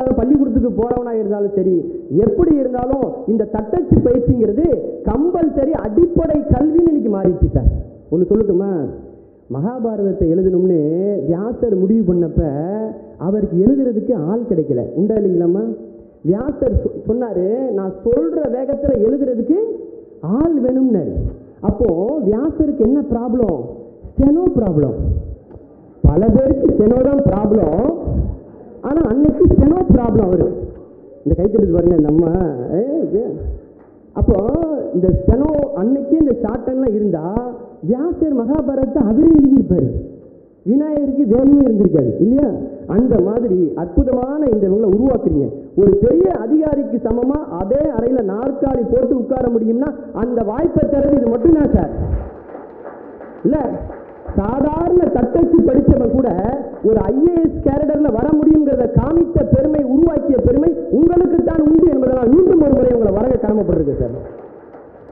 படிக்கிறதுக்காக பள்ளிக்கூடத்துக்கு போறவனா இருந்தாலும் சரி எப்படி இருந்தாலும் இந்த தட்டச்சு பயிற்சிங்கிறது கம்பல்சரி அடிப்படை கல்வின்னு இன்னைக்கு மாறிடுச்சு சார். ஒன்று சொல்லட்டுமா? மகாபாரதத்தை எழுதணும்னு வியாசர் முடிவு பண்ணப்ப அவருக்கு எழுதுறதுக்கு ஆள் கிடைக்கல. உண்டா இல்லைங்களாம்மா? வியாசர் சொ- சொன்னாரு நான் சொல்ற வேகத்துல எழுதுறதுக்கு ஆள் வேணும்னாரு. அப்போ வியாசருக்கு என்ன ப்ராப்ளம் ஸ்டெனோ ப்ராப்ளம் பல பேருக்கு ஸ்டெனோ தான் ப்ராப்ளம் ஆனா அன்னைக்கு ஸ்டெனோ ப்ராப்ளம் அவரு. இந்த கைத்தெடுத்து பாருங்க நம்ம ஏ, அப்போ இந்த ஸ்டெனோ அன்னைக்கு இந்த ஷார்டன்லாம் இருந்தா வியாசர் மகாபாரதத்தை அவரே எழுதியிருப்பாரு. விநாயகருக்கு வேலையே இருந்திருக்காது இல்லையா? அந்த மாதிரி அற்புதமான இந்த இவங்களை உருவாக்குறீங்க. ஒரு பெரிய அதிகாரிக்கு சமமா அதே அறையில நாற்காலி போட்டு உட்கார முடியும்னா அந்த வாய்ப்பை தரது இது மட்டும்தான் சார். இல்லை? சாதாரண தட்டச்சு படித்தவன் கூட ஒரு ஐஏஎஸ் கேரடர்ல வர முடியுங்கிறத காமித்த பெருமை உருவாக்கிய பெருமை உங்களுக்கு தான் உண்டு என்பதனால் மீண்டும் ஒரு முறை உங்களை வரக கடமைப்பட்டிருக்கு சார்.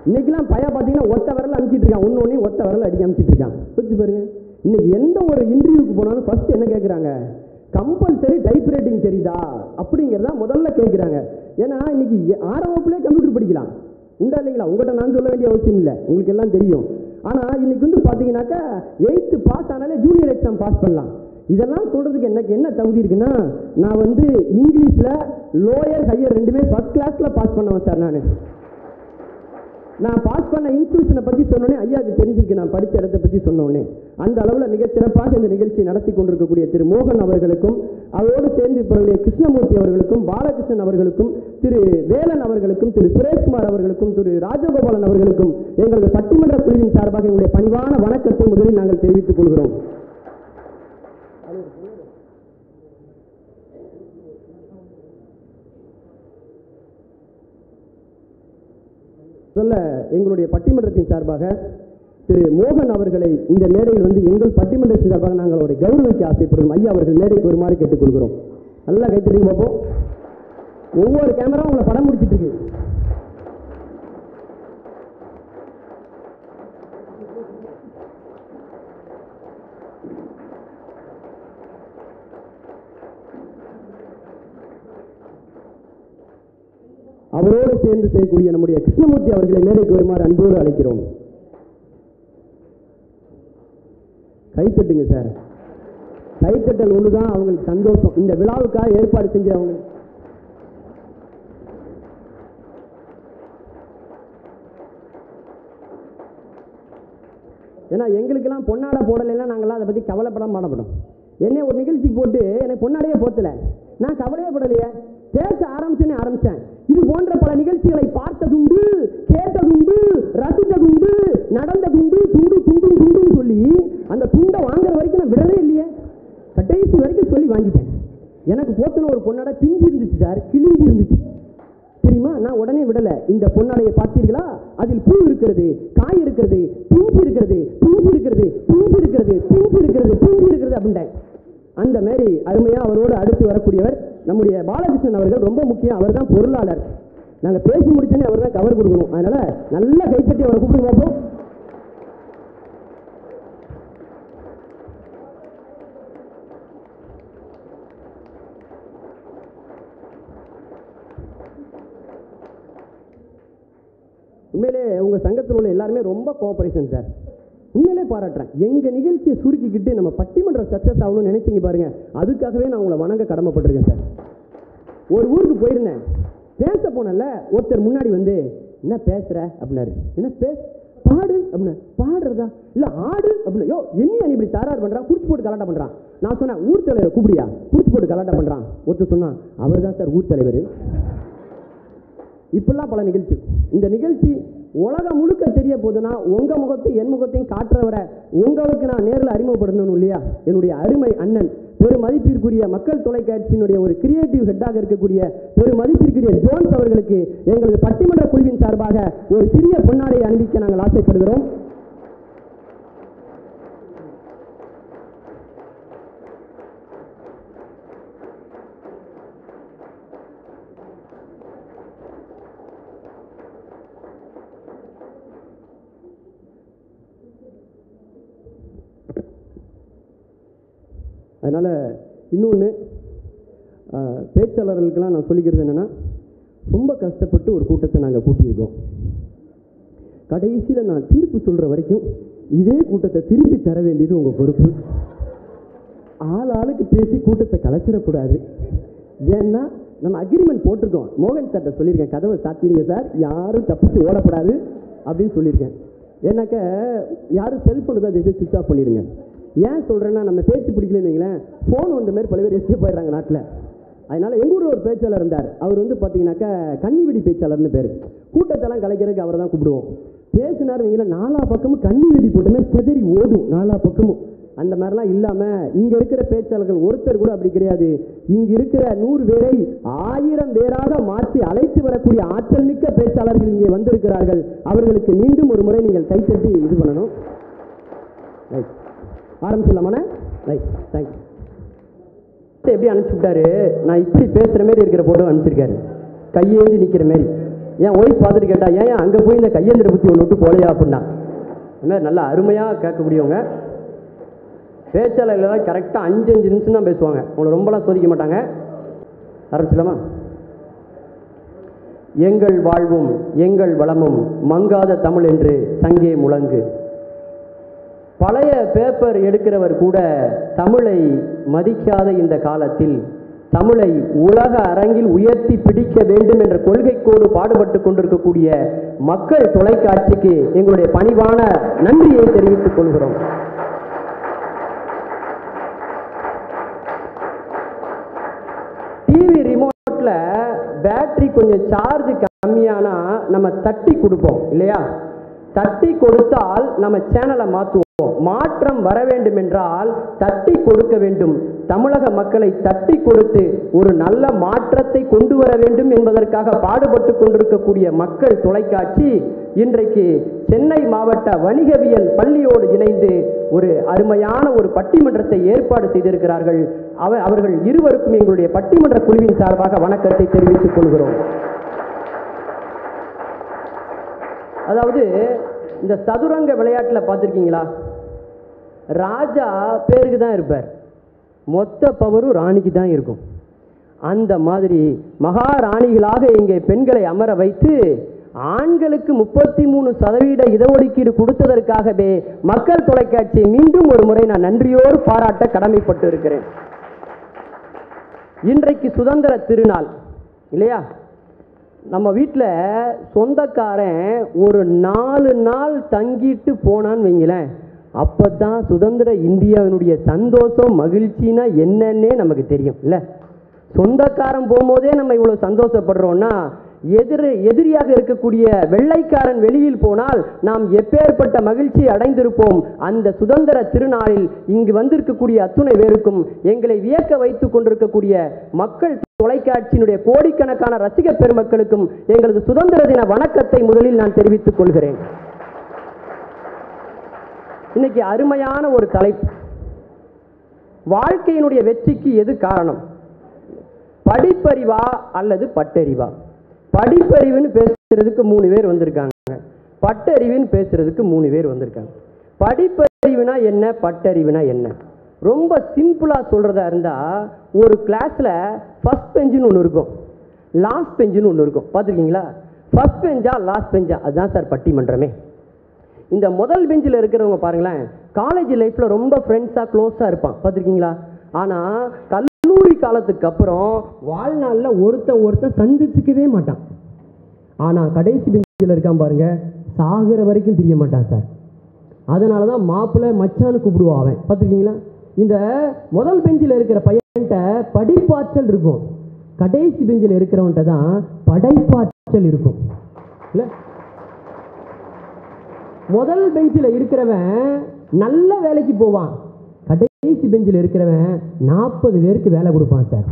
இன்னைக்கெல்லாம் பையன் பார்த்தீங்கன்னா ஒத்த வரல அமுச்சிட்டு இருக்கான். ஒன்று ஒன்று ஒத்த விரல அடிக்க அமுச்சிட்டு இருக்கான். யோசிச்சு பாருங்க. இன்னைக்கு எந்த ஒரு இன்டர்வியூக்கு போனாலும் ஃபர்ஸ்ட் என்ன கேட்குறாங்க கம்பல்சரி டைப் ரைட்டிங் தெரியுதா? அப்படிங்கிறதா முதல்ல கேட்குறாங்க ஏன்னா இன்னைக்கு எ- கம்ப்யூட்டர் படிக்கலாம். உண்டா இல்லைங்களா? உங்கள்கிட்ட நான் சொல்ல வேண்டிய அவசியம் இல்லை. உங்களுக்கு எல்லாம் தெரியும். ஆனால் இன்னைக்கு வந்து பார்த்தீங்கன்னாக்கா எயித்து பாஸ் ஆனாலே ஜூனியர் எக்ஸாம் பாஸ் பண்ணலாம். இதெல்லாம் சொல்கிறதுக்கு எனக்கு என்ன தகுதி இருக்குன்னா நான் வந்து இங்கிலீஷில் லோயர் ஹையர் ரெண்டுமே ஃபஸ்ட் கிளாஸில் பாஸ் பண்ணுவேன் சார் நான். நான் பாஸ் பண்ண இன்ஸ்டியூஷனை பற்றி சொன்னோன்னே ஐயாவுக்கு தெரிஞ்சிருக்கு நான் படித்த இடத்தை பற்றி சொன்னோன்னே அந்த அளவில் மிகச்சிறப்பாக இந்த நிகழ்ச்சியை நடத்தி கொண்டிருக்கக்கூடிய திரு மோகன் அவர்களுக்கும் அவரோடு சேர்ந்து இப்பொழுது கிருஷ்ணமூர்த்தி அவர்களுக்கும் பாலகிருஷ்ணன் அவர்களுக்கும் திரு வேலன் அவர்களுக்கும் திரு சுரேஷ்குமார் அவர்களுக்கும் திரு ராஜகோபாலன் அவர்களுக்கும் எங்களது பட்டிமன்ற குழுவின் சார்பாக எங்களுடைய பணிவான வணக்கத்தை முதலில் நாங்கள் தெரிவித்துக் கொள்கிறோம். சொல்ல எங்களுடைய பட்டிமன்றத்தின் சார்பாக திரு மோகன் அவர்களை இந்த மேடையில் வந்து எங்கள் பட்டிமன்றத்தின் சார்பாக நாங்கள் அவரை கௌரவிக்க ஆசைப்படுறோம் ஐயா அவர்கள் மேடைக்கு வருமாறு கேட்டுக்கொள்கிறோம். நல்லா கைத்தறிக்கு பார்ப்போம் ஒவ்வொரு கேமராவும் உங்களை படம் முடிச்சிட்டு இருக்கு. அவரோடு சேர்ந்து செய்யக்கூடிய நம்முடைய கிருஷ்ணமூர்த்தி அவர்களை மேடைக்கு வருமாறு அன்போடு அழைக்கிறோம். கைத்தட்டுங்க சார். கைத்தட்டல் ஒண்ணுதான் அவங்களுக்கு சந்தோஷம். இந்த விழாவுக்காக ஏற்பாடு செஞ்ச அவங்க ஏன்னா எங்களுக்கெல்லாம் பொன்னாடை போடலைன்னா நாங்களாம் அதை பற்றி கவலைப்பட பாடப்படும். என்ன ஒரு நிகழ்ச்சிக்கு போட்டு எனக்கு பொன்னாடையே போத்தலை. நான் கவலையே படலையே. பேச ஆரம்பிச்சேனே. ஆரம்பித்தேன் இது போன்ற பல நிகழ்ச்சிகளை பார்த்ததுண்டு கேட்டதுண்டு ரசித்ததுண்டு நடந்ததுண்டு துண்டு துண்டு துண்டுன்னு சொல்லி அந்த துண்டை வாங்குற வரைக்கும் நான் விடவே இல்லையே. கடைசி வரைக்கும் சொல்லி வாங்கிட்டேன். எனக்கு போத்துன ஒரு பொன்னாடை பிஞ்சு இருந்துச்சு சார் கிழிஞ்சு இருந்துச்சு. தெரியுமா? நான் உடனே விடல. இந்த பொன்னாடையை பார்த்தீர்களா? அதில் பூ இருக்கிறது காய் இருக்கிறது பிஞ்சு இருக்கிறது பிஞ்சு இருக்கிறது பிஞ்சு இருக்கிறது பிஞ்சு இருக்கிறது பிஞ்சு இருக்கிறது அப்படின்ட்டேன். அந்த மாரி அருமையா அவரோடு அடுத்து வரக்கூடியவர் நம்முடைய பாலகிருஷ்ணன் அவர்கள் ரொம்ப முக்கியம் அவர் தான் பொருளாளர். நாங்க பேசி முடிச்சோன்னே அவர் தான் கவர் கொடுக்கணும். அதனால நல்ல கைத்தட்டி அவரை கூப்பிட்டு பார்ப்போம். உண்மையிலே உங்க சங்கத்தில் உள்ள எல்லாருமே ரொம்ப கோஆபரேஷன் சார் உண்மையிலே பாராட்டுறேன். எங்கள் நிகழ்ச்சியை சுருக்கிக்கிட்டு நம்ம பட்டிமன்றம் சக்ஸஸ் ஆகணும்னு நினைச்சீங்க பாருங்க. அதுக்காகவே நான் உங்களை வணங்க கடமைப்பட்டிருக்கேன் சார் ஒரு ஊருக்கு போயிருந்தேன். பேச போனல ஒருத்தர் முன்னாடி வந்து என்ன பேசுற? அப்படின்னாரு. என்ன பேச பாடு அப்படின்னா பாடுறதா? இல்லை ஆடு அப்படின்னா யோ என்ன நீ இப்படி தராறு பண்ணுறான் குடிச்சு போட்டு கலாட்டா பண்றான். நான் சொன்னேன் ஊர் தலைவரை கூப்பிடியா குடிச்சு போட்டு கலாட்டா பண்ணுறான் ஒருத்தர் சொன்னான் அவர் தான் சார் ஊர் தலைவர். இப்படிலாம் பல நிகழ்ச்சி. இந்த நிகழ்ச்சி உலகம் முழுக்க தெரிய போதுன்னா உங்க முகத்தையும் என் முகத்தையும் காட்டுறவரை உங்களுக்கு நான் நேரில் அறிமுகப்படுத்தணும் இல்லையா? என்னுடைய அருமை அண்ணன் பெரு மதிப்பிற்குரிய மக்கள் தொலைக்காட்சியினுடைய ஒரு கிரியேட்டிவ் ஹெட்டாக இருக்கக்கூடிய பெரு மதிப்பிற்குரிய ஜோன்ஸ் அவர்களுக்கு எங்களது பட்டிமன்ற குழுவின் சார்பாக ஒரு சிறிய பொன்னாடை அணிவிக்க நாங்கள் ஆசைப்படுகிறோம். அதனால் இன்னொன்று பேச்சாளர்களுக்கெல்லாம் நான் சொல்லிக்கிறது என்னென்னா ரொம்ப கஷ்டப்பட்டு ஒரு கூட்டத்தை நாங்கள் கூட்டியிருக்கோம். கடைசியில் நான் தீர்ப்பு சொல்கிற வரைக்கும் இதே கூட்டத்தை திருப்பி தர வேண்டியது உங்கள் பொறுப்பு. ஆள் ஆளுக்கு பேசி கூட்டத்தை கலைச்சிடக்கூடாது. ஏன்னா நம்ம அக்ரிமெண்ட் போட்டிருக்கோம். மோகன் சார்கிட்ட சொல்லியிருக்கேன் கதவை சாத்திடுங்க சார் யாரும் தப்பிச்சு ஓடக்கூடாது அப்படின்னு சொல்லியிருக்கேன். ஏன்னாக்க யாரும் செல்ஃபோன் தான் ஜெயிச்சு சுவிச் ஆஃப் பண்ணிடுங்க. ஏன் சொல்கிறேன்னா நம்ம பேச்சு பிடிக்கலன்னு வைங்களேன் ஃபோன் வந்த மாதிரி பல பேர் எஸ்கேப் ஆயிடுறாங்க நாட்டில். அதனால் எங்கள் ஊரில் ஒரு பேச்சாளர் இருந்தார். அவர் வந்து பார்த்தீங்கன்னாக்கா கன்னிவெடி பேச்சாளர்னு பேர். கூட்டத்தெல்லாம் கலைக்கிறதுக்கு அவரை தான் கூப்பிடுவோம். பேசினார் வைங்களேன் நாலா பக்கமும் கன்னி வெடி போட்டுமே செதறி ஓடும் நாலா பக்கமும். அந்த மாதிரிலாம் இல்லாமல் இங்கே இருக்கிற பேச்சாளர்கள் ஒருத்தர் கூட அப்படி கிடையாது. இங்கே இருக்கிற நூறு பேரை ஆயிரம் பேராக மாற்றி அழைத்து வரக்கூடிய ஆற்றல் மிக்க பேச்சாளர்கள் இங்கே வந்திருக்கிறார்கள். அவர்களுக்கு மீண்டும் ஒரு முறை நீங்கள் கைத்தட்டி இது பண்ணணும். ரைட் ஆரம்பிச்சிடலாமாண்ணே? ரைட் தேங்க்யூ எப்படி அனுப்பிச்சு விட்டாரு? நான் இப்படி பேசுகிற மாரி இருக்கிற போட்டோ அனுப்பிச்சிருக்காரு. கையேந்தி நிற்கிற மாரி என் ஒய்ஃப் பார்த்துட்டு கேட்டா ஏன் அங்கே போய் இந்த கையேந்திர புத்தி ஒன்று விட்டு போலையா அப்படின்னா. இந்த மாதிரி நல்லா அருமையாக கேட்கக்கூடியவங்க. பேச்சாளர்கள் கரெக்டாக அஞ்சு அஞ்சு நிமிஷம் தான் பேசுவாங்க. உங்களை ரொம்பலாம் சோதிக்க மாட்டாங்க. ஆரம்பிச்சிடலாமா? எங்கள் வாழ்வும் எங்கள் வளமும் மங்காத தமிழ் என்று சங்கே முழங்கு. பழைய பேப்பர் எடுக்கிறவர் கூட தமிழை மதிக்காத இந்த காலத்தில் தமிழை உலக அரங்கில் உயர்த்தி பிடிக்க வேண்டும் என்ற கொள்கைக்கோடு பாடுபட்டு கொண்டிருக்கக்கூடிய மக்கள் தொலைக்காட்சிக்கு எங்களுடைய பணிவான நன்றியை தெரிவித்துக் கொள்கிறோம். டிவி ரிமோட்ல பேட்டரி கொஞ்சம் சார்ஜ் கம்மியானா நம்ம தட்டி கொடுப்போம் இல்லையா? தட்டி கொடுத்தால் நம்ம சேனலை மாற்றுவோம் மாற்றம் வர வேண்டும் என்றால் தட்டி கொடுக்க வேண்டும். தமிழக மக்களை தட்டி கொடுத்து ஒரு நல்ல மாற்றத்தை கொண்டு வர வேண்டும் என்பதற்காக பாடுபட்டு கொண்டிருக்கக்கூடிய மக்கள் தொலைக்காட்சி இன்றைக்கு சென்னை மாவட்ட வணிகவியல் பள்ளியோடு இணைந்து ஒரு அருமையான ஒரு பட்டிமன்றத்தை ஏற்பாடு செய்திருக்கிறார்கள். அவ அவர்கள் இருவருக்கும் எங்களுடைய பட்டிமன்ற குழுவின் சார்பாக வணக்கத்தை தெரிவித்துக் கொள்கிறோம். அதாவது இந்த சதுரங்க விளையாட்டில் பார்த்துருக்கீங்களா? ராஜா பேருக்கு தான் இருப்பார். மொத்த பவரும் ராணிக்கு தான் இருக்கும். அந்த மாதிரி மகாராணிகளாக இங்கே பெண்களை அமர வைத்து ஆண்களுக்கு முப்பத்தி மூணு சதவீத இடஒதுக்கீடு கொடுத்ததற்காகவே மக்கள் தொலைக்காட்சி மீண்டும் ஒரு முறை நான் நன்றியோடு பாராட்ட கடமைப்பட்டு இருக்கிறேன் இன்றைக்கு சுதந்திர திருநாள் இல்லையா? நம்ம வீட்டில் சொந்தக்காரன் ஒரு நாலு நாள் தங்கிட்டு போனான்னு வைங்களேன். அப்போ தான் சுதந்திர இந்தியாவினுடைய சந்தோஷம் மகிழ்ச்சினா என்னன்னே நமக்கு தெரியும் இல்லை? சொந்தக்காரன் போகும்போதே நம்ம இவ்வளோ சந்தோஷப்படுறோம்னா எதிர் எதிரியாக இருக்கக்கூடிய வெள்ளைக்காரன் வெளியில் போனால் நாம் எப்பேற்பட்ட மகிழ்ச்சி அடைந்திருப்போம். அந்த சுதந்திர திருநாளில் இங்கு வந்திருக்கக்கூடிய அத்துணை பேருக்கும் எங்களை வியக்க வைத்துக் கொண்டிருக்கக்கூடிய மக்கள் தொலைக்காட்சியினுடைய கோடிக்கணக்கான ரசிக பெருமக்களுக்கும் எங்களது சுதந்திர தின வணக்கத்தை முதலில் நான் தெரிவித்துக் கொள்கிறேன். இன்னைக்கு அருமையான ஒரு தலைப்பு. வாழ்க்கையினுடைய வெற்றிக்கு எது காரணம்? படிப்பறிவா அல்லது பட்டறிவா? படிப்பறிவுன்னு பேசுறதுக்கு மூணு பேர் வந்திருக்காங்க. பட்டறிவுன்னு பேசுறதுக்கு மூணு பேர் வந்திருக்காங்க. படிப்பறிவுனா என்ன? பட்டறிவுனா என்ன? ரொம்ப சிம்பிளா சொல்றதா இருந்தா ஒரு கிளாஸ்ல ஃபர்ஸ்ட் பெஞ்சுன்னு ஒன்று இருக்கும். லாஸ்ட் பெஞ்சுன்னு ஒன்று இருக்கும். பார்த்துருக்கீங்களா? ஃபர்ஸ்ட் பெஞ்சா லாஸ்ட் பெஞ்சா அதுதான் சார் பட்டிமன்றமே. இந்த முதல் பெஞ்சில் இருக்கிறவங்க பாருங்களேன் காலேஜ் லைஃப்பில் ரொம்ப ஃப்ரெண்ட்ஸாக க்ளோஸாக இருப்பான். பார்த்துருக்கீங்களா? ஆனால் கல்லூரி காலத்துக்கு அப்புறம் வாழ்நாளில் ஒருத்தன் ஒருத்தன் சந்திச்சுக்கவே மாட்டான். ஆனால் கடைசி பெஞ்சில் இருக்கான் பாருங்க சாகிற வரைக்கும் பிரிய மாட்டான் சார். அதனால தான் மாப்பிள்ளை மச்சான்னு கூப்பிடுவான் அவன். பார்த்துருக்கீங்களா? இந்த முதல் பெஞ்சில் இருக்கிற பையன்கிட்ட படிப்பாற்றல் இருக்கும். கடைசி பெஞ்சில் இருக்கிறவன்கிட்ட தான் படைப்பாற்றல் இருக்கும். இல்லை? முதல் பெஞ்சில் இருக்கிறவன் நல்ல வேலைக்கு போவான். கடைசி பெஞ்சில் இருக்கிறவன் நாற்பது பேருக்கு வேலை கொடுப்பான் சார்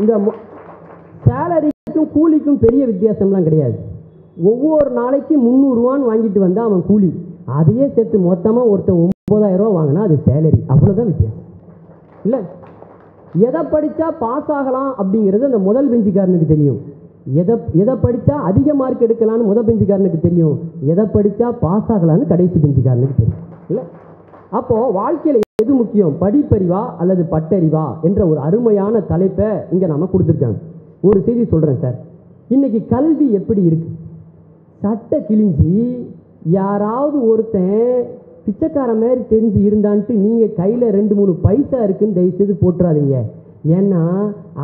இந்த சேலரிக்கும் கூலிக்கும் பெரிய வித்தியாசம்லாம் கிடையாது. ஒவ்வொரு நாளைக்கு முந்நூறுரூவான்னு வாங்கிட்டு வந்தால் அவன் கூலி. அதையே சேர்த்து மொத்தமாக ஒருத்தன் ஒம்பதாயிரம் ரூபா வாங்கினா அது சேலரி அவ்வளோதான் வித்தியாசம். இல்லை? எதை படித்தா பாஸ் ஆகலாம் அப்படிங்கிறது அந்த முதல் பெஞ்சுக்காரனுக்கு தெரியும். எதை எதை படித்தா அதிக மார்க் எடுக்கலான்னு முதல் பெஞ்சுக்காரனுக்கு தெரியும். எதை படித்தா பாஸ் ஆகலான்னு கடைசி பெஞ்சுக்காரனுக்கு தெரியும். இல்லை? அப்போது வாழ்க்கையில் எது முக்கியம்? படிப்பறிவா அல்லது பட்டறிவா என்ற ஒரு அருமையான தலைப்பை இங்கே நம்ம கொடுத்துருக்காங்க. ஒரு செய்தி சொல்கிறேன் சார். இன்றைக்கி கல்வி எப்படி இருக்குது சட்டை கிழிஞ்சி யாராவது ஒருத்தன் பிச்சைக்கார மாதிரி தெரிஞ்சு இருந்தான்ட்டு நீங்கள் கையில் ரெண்டு மூணு பைசா இருக்குன்னு தயவுசெய்து போட்டுறாதீங்க. ஏன்னா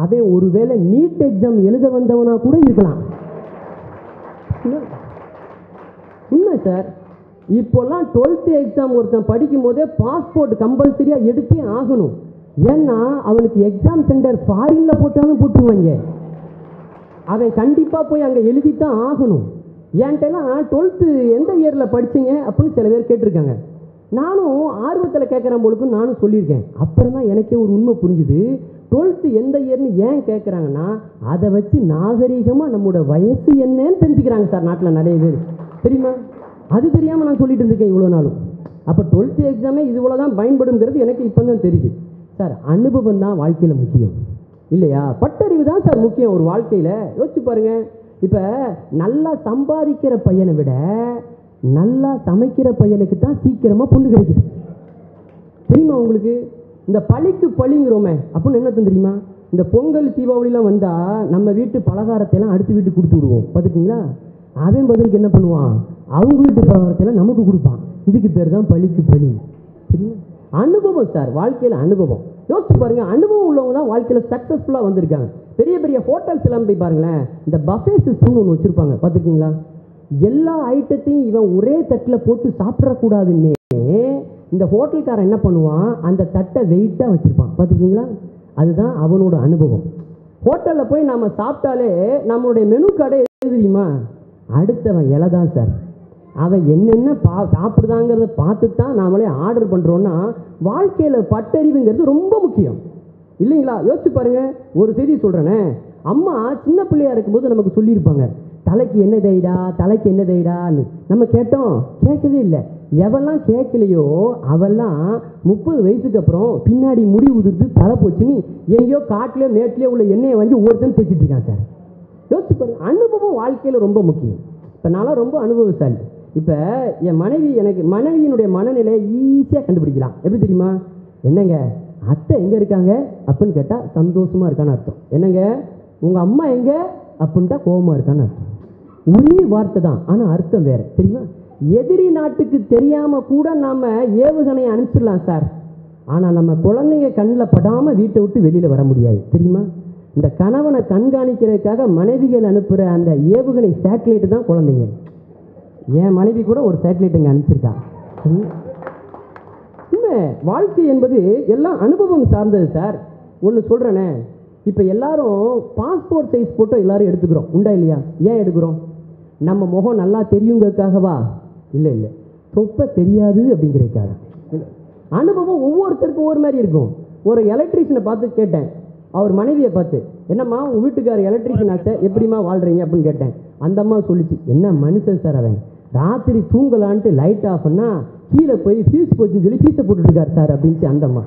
அவன் ஒருவேளை நீட் எக்ஸாம் எழுத வந்தவனா கூட இருக்கலாம். உண்மை சார் இப்போல்லாம் டுவெல்த்து எக்ஸாம் ஒருத்தன் படிக்கும் போதே பாஸ்போர்ட் கம்பல்சரியாக எடுத்தே ஆகணும். ஏன்னா அவனுக்கு எக்ஸாம் சென்டர் ஃபாரினில் போட்டாலும் போட்டுருவாங்க. அவன் கண்டிப்பாக போய் அங்கே எழுதி தான் ஆகணும். என்கிட்டலாம் டுவெல்த்து எந்த இயரில் படித்தீங்க அப்படின்னு சில பேர் கேட்டிருக்காங்க. நானும் ஆர்வத்தில் கேட்குற போலுக்கும் நானும் சொல்லியிருக்கேன். அப்புறம் தான் எனக்கே ஒரு உண்மை புரிஞ்சுது. டுவெல்த்து எந்த இயர்னு ஏன் கேட்குறாங்கன்னா அதை வச்சு நாகரீகமாக நம்மளோட வயசு என்னன்னு தெரிஞ்சுக்கிறாங்க சார் நாட்டில் நிறைய பேர். தெரியுமா? அது தெரியாமல் நான் சொல்லிட்டு இருந்திருக்கேன் இவ்வளோ நாளும். அப்போ டுவெல்த்து எக்ஸாமே இதுவளோ தான் பயன்படுங்கிறது எனக்கு இப்போ தான் தெரியுது. சார் அனுபவம் தான் வாழ்க்கையில் முக்கியம். இல்லையா? பட்டறிவு தான் சார் முக்கியம் ஒரு வாழ்க்கையில். யோசிச்சு பாருங்க. இப்போ நல்லா சம்பாதிக்கிற பையனை விட நல்லா சமைக்கிற பையனுக்கு தான் சீக்கிரமாக பொண்ணு கிடைக்குது. தெரியுமா உங்களுக்கு? இந்த பழிக்கு பழிங்கிறோமே அப்படின்னு என்ன தெரியுமா? இந்த பொங்கல் தீபாவளிலாம் வந்தால் நம்ம வீட்டு பலகாரத்தையெல்லாம் அடுத்த வீட்டுக்கு கொடுத்து விடுவோம். பார்த்துருக்கீங்களா? அவன் பதிலுக்கு என்ன பண்ணுவான்? அவங்க வீட்டு பலகாரத்தை எல்லாம் நமக்கு கொடுப்பான். இதுக்கு பேர் தான் பழிக்கு பழி. சரிங்களா அனுபவம் சார் வாழ்க்கையில் அனுபவம். யோசிச்சு பாருங்கள் அனுபவம் உள்ளவங்க தான் வாழ்க்கையில் சக்ஸஸ்ஃபுல்லாக வந்திருக்காங்க. பெரிய பெரிய ஹோட்டல்ஸ் எல்லாம் போய் பாருங்களேன் இந்த பஃபே சிஸ்டம்னு ஒன்று வச்சுருப்பாங்க. பார்த்துருக்கீங்களா? எல்லா ஐட்டத்தையும் இவன் ஒரே தட்டில் போட்டு சாப்பிடக்கூடாதுன்னே. இந்த ஹோட்டல்காரன் என்ன பண்ணுவான்? அந்த தட்டை வெயிட்டாக வச்சுருப்பான். பார்த்துருக்கீங்களா? அதுதான் அவனோட அனுபவம். ஹோட்டலில் போய் நம்ம சாப்பிட்டாலே நம்மளுடைய மெனு கடை எது தெரியுமா? அடுத்தவன் இலை தான் சார் அவன் என்னென்ன பா சாப்பிடுதாங்கிறத பார்த்து தான் நாமளே ஆர்டர் பண்ணுறோன்னா வாழ்க்கையில் பட்டறிவுங்கிறது ரொம்ப முக்கியம். இல்லைங்களா? யோசிச்சு பாருங்கள் ஒரு செய்தி சொல்கிறேனே அம்மா சின்ன பிள்ளையாக இருக்கும்போது நமக்கு சொல்லியிருப்பாங்க. தலைக்கு என்ன தைடா தலைக்கு என்ன தைடான்னு நம்ம கேட்டோம். கேட்கவே இல்லை. எவெல்லாம் கேட்கலையோ அவெல்லாம் முப்பது வயசுக்கு அப்புறம் பின்னாடி முடி உதிர்த்து தலை போச்சுன்னு எங்கேயோ காட்டிலே மேட்லேயே உள்ள எண்ணெயை வாங்கி ஒவ்வொருத்தன் தேய்ச்சிட்டு இருக்கான் சார். யோசிச்சு பாருங்க அனுபவம் வாழ்க்கையில் ரொம்ப முக்கியம். இப்போ நான்லாம் ரொம்ப அனுபவசாலி. இப்போ என் மனைவி எனக்கு மனைவியினுடைய மனநிலையை ஈஸியாக கண்டுபிடிக்கலாம். எப்படி தெரியுமா? என்னங்க அத்தை எங்கே இருக்காங்க? அப்படின்னு கேட்டால் சந்தோஷமாக இருக்கான்னு அர்த்தம். என்னங்க? உங்கள் அம்மா எங்கே? அப்படின்ட்டா கோபமாக இருக்கான்னு அர்த்தம். ஒரே வார்த்தை தான் ஆனால் அர்த்தம் வேறு. தெரியுமா? எதிரி நாட்டுக்கு தெரியாமல் கூட நாம் ஏவுகணையை அனுப்பிச்சிடலாம் சார். ஆனால் நம்ம குழந்தைங்க கண்ணில் படாமல் வீட்டை விட்டு வெளியில் வர முடியாது. தெரியுமா? இந்த கணவனை கண்காணிக்கிறதுக்காக மனைவிகள் அனுப்புகிற அந்த ஏவுகணை சேட்டலைட்டு தான் குழந்தைங்க. என் மனைவி கூட ஒரு சேட்டலைட் இங்கே அனுப்பிச்சிருக்கா. ம். வாழ்க்கை என்பது எல்லாம் அனுபவம் சார்ந்தது சார். ஒன்று சொல்கிறேனே இப்போ எல்லாரும் பாஸ்போர்ட் சைஸ் ஃபோட்டோ எல்லாரும் எடுத்துக்கிறோம். உண்டா இல்லையா? ஏன் எடுக்கிறோம்? நம்ம முகம் நல்லா தெரியுங்கிறதுக்காகவா? இல்லை இல்லை. தொப்பை தெரியாது அப்படிங்கிறதுக்காக. அனுபவம் ஒவ்வொருத்தருக்கும் ஒவ்வொரு மாதிரி இருக்கும். ஒரு எலக்ட்ரீஷியனை பார்த்து கேட்டேன். அவர் மனைவியை பார்த்து என்னம்மா உங்கள் வீட்டுக்காரர் எலக்ட்ரீஷியன் ஆச்ச? எப்படிம்மா வாழ்கிறீங்க அப்படின்னு கேட்டேன். அந்த அம்மா சொல்லிச்சு என்ன மனுஷன் சார் அவன்? ராத்திரி தூங்கலான்ட்டு லைட் ஆஃப் பண்ணால் கீழே போய் ஃபியூஸ் போச்சுன்னு சொல்லி ஃபீஸை போட்டுட்ருக்கார் சார் அப்படின்ச்சு அந்த அம்மா.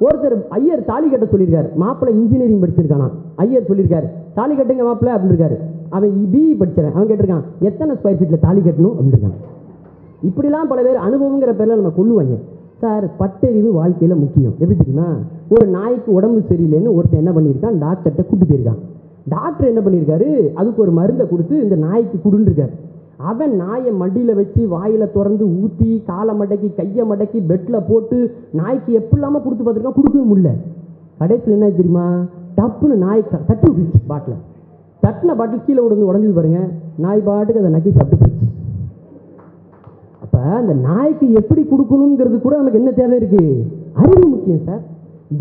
ஒருத்தர் ஐயர் தாலி கட்ட சொல்லியிருக்கார். மாப்பிள்ளை இன்ஜினியரிங் படிச்சிருக்கானா ஐயர் சொல்லியிருக்காரு தாலி கட்டுங்க மாப்பிள்ளை அப்படின்னு இருக்காரு அவன் பிஇ படிச்சவன். அவன் கேட்டிருக்கான் எத்தனை ஸ்கொயர் ஃபீட்டில் தாலி கட்டணும்? அப்படின்னு இருக்கான். இப்படிலாம் பல பேர் அனுபவங்கிற பேரில் நம்ம கொள்ளுவாங்க. சார் பட்டறிவு வாழ்க்கையில் முக்கியம். எப்படி தெரியுமா? ஒரு நாய்க்கு உடம்பு சரியில்லைன்னு ஒருத்தன் என்ன பண்ணியிருக்கான்? டாக்டர்கிட்ட கூட்டு போயிருக்கான். டாக்டர் என்ன பண்ணியிருக்காரு? அதுக்கு ஒரு மருந்தை கொடுத்து இந்த நாய்க்கு கொடுன்றிருக்காரு. அவன் நாயை மடியில் வச்சு வாயில் திறந்து ஊற்றி காலை மடக்கி கையை மடக்கி பெட்டில் போட்டு நாய்க்கு எப்படிலாமல் கொடுத்து பார்த்துருக்கான்? கொடுக்கவே முடியல. கடைசியில் என்ன தெரியுமா? டப்புன்னு நாய் தட்டி விட்டுச்சு பாட்டில். தட்டின பாட்டில் கீழே விழுந்து உடஞ்சது பாருங்க. நாய் பாட்டுக்கு அதை நக்கி சாப்பிட்டு போச்சு அப்போ அந்த நாய்க்கு எப்படி கொடுக்கணுங்கிறது கூட நமக்கு என்ன தேவை இருக்கு? அறிவு முக்கியம் சார்.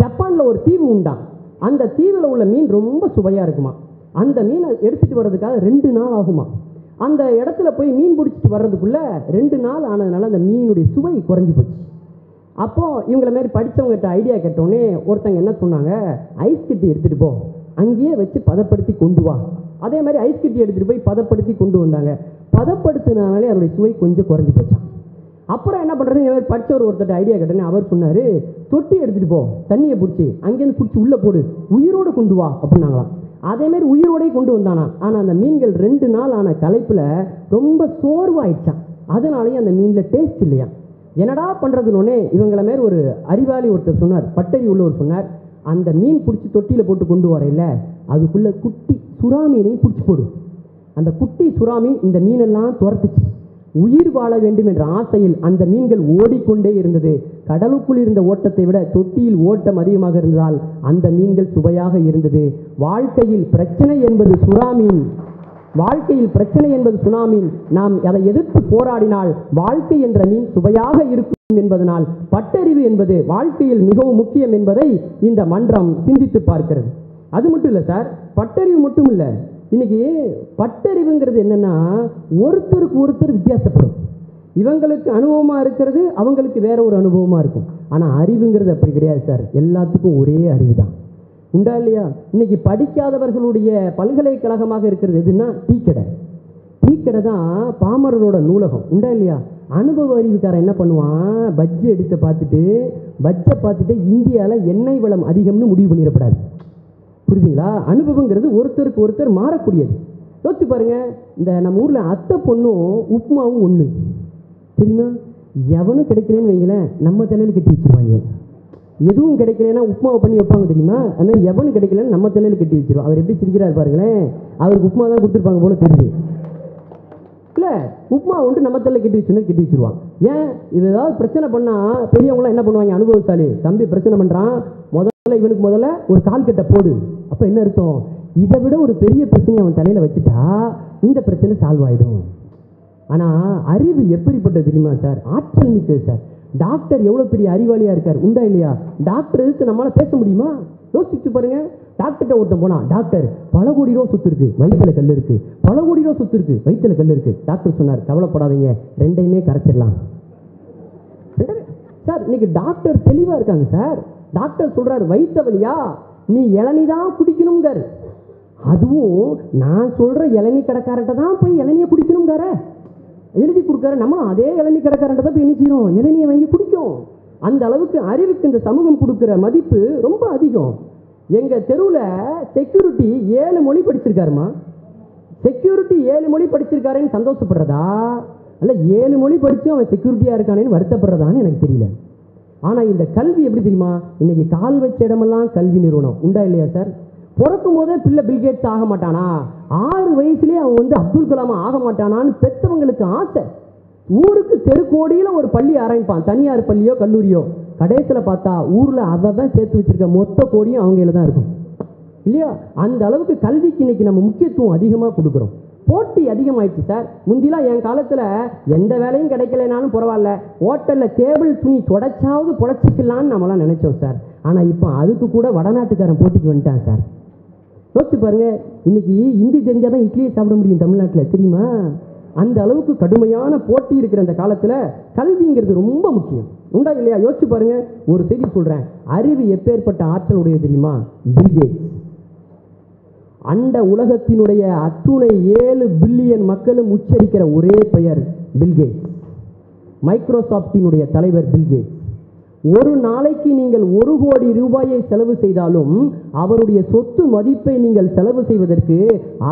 ஜப்பானில் ஒரு தீவு உண்டாம் அந்த தீவில் உள்ள மீன் ரொம்ப சுவையாக இருக்குமா? அந்த மீனை எடுத்துகிட்டு வர்றதுக்காக ரெண்டு நாள் ஆகுமா? அந்த இடத்துல போய் மீன் பிடிச்சிட்டு வர்றதுக்குள்ளே ரெண்டு நாள் ஆனதுனால அந்த மீனுடைய சுவை குறைஞ்சி போச்சு. அப்போது இவங்கள மாதிரி படித்தவங்ககிட்ட ஐடியா கேட்டோடனே ஒருத்தங்க என்ன சொன்னாங்க? ஐஸ் கட்டி எடுத்துகிட்டு போ. அங்கேயே வச்சு பதப்படுத்தி கொண்டு வா. அதே மாதிரி ஐஸ் கட்டி எடுத்துகிட்டு போய் பதப்படுத்தி கொண்டு வந்தாங்க. பதப்படுத்தினாலே அதனுடைய சுவை கொஞ்சம் குறைஞ்சி போச்சான் அப்புறம் என்ன பண்ணுறது இந்த மாதிரி படிச்சவர் ஒருத்தர் ஐடியா கேட்டேன்னு அவர் சொன்னார் தொட்டி எடுத்துகிட்டு போ. தண்ணியை பிடிச்சி. அங்கேருந்து பிடிச்சி உள்ளே போடு. உயிரோடு கொண்டு வா. அப்படின்னாங்களாம். அதேமாரி உயிரோடே கொண்டு வந்தானா. ஆனால் அந்த மீன்கள் ரெண்டு நாள் ஆன களைப்பில் ரொம்ப சோர்வாயிடுச்சான் அதனாலேயே அந்த மீனில் டேஸ்ட் இல்லையா என்னடா பண்ணுறதுன்னு இவங்கள மாரி ஒரு அறிவாளி ஒருத்தர் சொன்னார். பட்டறி உள்ளவர் சொன்னார். அந்த மீன் பிடிச்சி தொட்டியில் போட்டு கொண்டு வரையில அதுக்குள்ள குட்டி சுறா மீனையும் பிடிச்சி போடு. அந்த குட்டி சுறா மீன் இந்த மீனெல்லாம் துரத்துச்சு. உயிர் வாழ வேண்டும் என்ற ஆசையில் அந்த மீன்கள் ஓடிக்கொண்டே இருந்தது. கடலுக்குள் இருந்த ஓட்டத்தை விட தொட்டியில் ஓட்டம் அதிகமாக இருந்ததால் அந்த மீன்கள் சுவையாக இருந்தது. வாழ்க்கையில் பிரச்சனை என்பது சுறா மீன் வாழ்க்கையில் பிரச்சனை என்பது சுனாமீன். நாம் அதை எதிர்த்து போராடினால் வாழ்க்கை என்ற மீன் சுவையாக இருக்கும். என்பதனால் பட்டறிவு என்பது வாழ்க்கையில் மிகவும் முக்கியம் என்பதை இந்த மன்றம் சிந்தித்து பார்க்கிறது. அது மட்டும் இல்லை சார் பட்டறிவு மட்டும் இல்லை. இன்னைக்கு பட்டறிவுங்கிறது என்னன்னா ஒருத்தருக்கு ஒருத்தர் வித்தியாசப்படும். இவங்களுக்கு அனுபவமாக இருக்கிறது அவங்களுக்கு வேற ஒரு அனுபவமாக இருக்கும். ஆனால் அறிவுங்கிறது அப்படி கிடையாது சார். எல்லாத்துக்கும் ஒரே அறிவு தான் உண்டா இல்லையா? இன்னைக்கு படிக்காதவர்களுடைய பல்கலைக்கழகமாக இருக்கிறது எதுன்னா டீ கடை. டீ கடை தான் பாமரரோட நூலகம். உண்டா இல்லையா? அனுபவ அறிவுக்காரன் என்ன பண்ணுவான்? பட்ஜை எடுத்து பார்த்துட்டு பட்ஜை பார்த்துட்டு இந்தியாவில் எண்ணெய் வளம் அதிகம்னு முடிவு பண்ணிடக்கூடாது புரியுதுங்களா? அனுபவங்கிறது ஒருத்தருக்கு ஒருத்தர் மாறக்கூடியது. யோசிச்சு பாருங்க இந்த நம்ம ஊரில் அத்தை பொண்ணும் உப்புமாவும் ஒன்று தெரியுமா? எவனும் கிடைக்கலன்னு வைங்களேன் நம்ம தலையில் கட்டி வச்சுருவாங்க. எதுவும் கிடைக்கலன்னா உப்புமாவை பண்ணி வைப்பாங்க தெரியுமா? அது மாதிரி எவனும் கிடைக்கலன்னு நம்ம தலையில் கட்டி வச்சிருவோம் அவர் எப்படி சிரிக்கிறார் பாருங்களேன். அவருக்கு உப்புமா தான் கொடுத்துருப்பாங்க போல தெரியுது. உப்மா வந்து நம்ம தெல்ல கிட்டி வச்ச கிட்டி கட்டி வச்சிருவான். ஏன்? இது ஏதாவது பிரச்சனை பண்ணால் பெரியவங்களாம் என்ன பண்ணுவாங்க? அனுபவசாலி. தம்பி பிரச்சனை பண்ணுறான் முதல்ல இவனுக்கு முதல்ல ஒரு கால் கட்டை போடு. அப்போ என்ன அர்த்தம்? இதை விட ஒரு பெரிய பிரச்சனையை அவன் தலையில் வச்சுட்டா இந்த பிரச்சனை சால்வ் ஆகிடும் ஆனால் அறிவு எப்படிப்பட்டது தெரியுமா சார்? ஆற்றல் மிக்கது சார். டாக்டர் எவ்வளோ பெரிய அறிவாளியாக இருக்கார்? உண்டா இல்லையா? டாக்டர் எதிர்த்து நம்மளால் பேச முடியுமா? யோசிச்சு பாருங்க. டாக்டர்கிட்ட ஒருத்தன் போனா டாக்டர் பல கோடி ரூபா சொத்து இருக்கு வயிற்றுல கல் இருக்கு. பல கோடி ரூபா சொத்து இருக்கு வயிற்றுல கல் இருக்கு. டாக்டர் சொன்னார் கவலைப்படாதீங்க ரெண்டையுமே கரைச்சிடலாம். சார் இன்னைக்கு டாக்டர் தெளிவாக இருக்காங்க சார். டாக்டர் சொல்றாரு வயிற்று நீ இளநீ தான் குடிக்கணுங்காரு அதுவும் நான் சொல்ற இளநீ கடைக்காரர்கிட்ட தான் போய் இளநியை குடிக்கணுங்கார எழுதி கொடுக்காரு. நம்மளும் அதே இளநீ கடைக்காரன்ட்ட போய் என்ன செய்யணும் இளநியை வாங்கி குடிக்கும். அந்த அளவுக்கு அறிவுக்கு இந்த சமூகம் கொடுக்குற மதிப்பு ரொம்ப அதிகம். எங்கள் தெருவில் செக்யூரிட்டி ஏழு மொழி படிச்சிருக்காருமா செக்யூரிட்டி ஏழு மொழி படிச்சிருக்காருன்னு சந்தோஷப்படுறதா? அல்ல ஏழு மொழி படித்தும் அவன் செக்யூரிட்டியாக இருக்கானேன்னு வருத்தப்படுறதான்னு எனக்கு தெரியல. ஆனால் இந்த கல்வி எப்படி தெரியுமா? இன்றைக்கி கால் வச்ச இடமெல்லாம் கல்வி நிறுவனம். உண்டா இல்லையா சார்? பிறக்கும் போதே பிள்ளை பில்கேட்ஸ் ஆக மாட்டானா? ஆறு வயசுலேயே அவன் வந்து அப்துல் கலாமா ஆக மாட்டானான்னு பெற்றவங்களுக்கு ஆசை. ஊருக்கு தெருக்கோடியில் ஒரு பள்ளி ஆரம்பிப்பான். தனியார் பள்ளியோ கல்லூரியோ. கடைசியில் பார்த்தா ஊரில் அதை தான் சேர்த்து வச்சிருக்க மொத்த கோடியும் அவங்கள தான் இருக்கும். இல்லையா? அந்த அளவுக்கு கல்விக்கு இன்னைக்கு நம்ம முக்கியத்துவம் அதிகமாக கொடுக்குறோம். போட்டி அதிகமாயிடுச்சு சார். முந்திலாம் என் காலத்தில் எந்த வேலையும் கிடைக்கலனாலும் பரவாயில்ல. ஹோட்டலில் டேபிள் துணி தொடச்சாவது புடச்சிக்கலான்னு நம்மளாம் நினச்சோம் சார். ஆனால் இப்போ அதுக்கு கூட வடநாட்டுக்காரன் போட்டிக்கு வந்துட்டான் சார். யோசிச்சு பாருங்க இன்னைக்கு ஹிந்தி தெரிஞ்சால் தான் இட்லியை சாப்பிட முடியும் தமிழ்நாட்டில் தெரியுமா? அந்த அளவுக்கு கடுமையான போட்டி இருக்கிற அந்த காலத்தில் கல்விங்கிறது ரொம்ப முக்கியம். உண்டா இல்லையா? யோசிச்சு பாருங்க ஒரு செய்தி சொல்கிறேன் அறிவு எப்பேற்பட்ட ஆற்றல் தெரியுமா? பில்கேட்ஸ் அண்ட உலகத்தினுடைய அத்துணை ஏழு பில்லியன் மக்களும் உச்சரிக்கிற ஒரே பெயர் பில்கேட்ஸ் மைக்ரோசாப்டினுடைய தலைவர் பில்கேட்ஸ் ஒரு நாளைக்கு நீங்கள் ஒரு கோடி ரூபாயை செலவு செய்தாலும் அவருடைய சொத்து மதிப்பை நீங்கள் செலவு செய்வதற்கு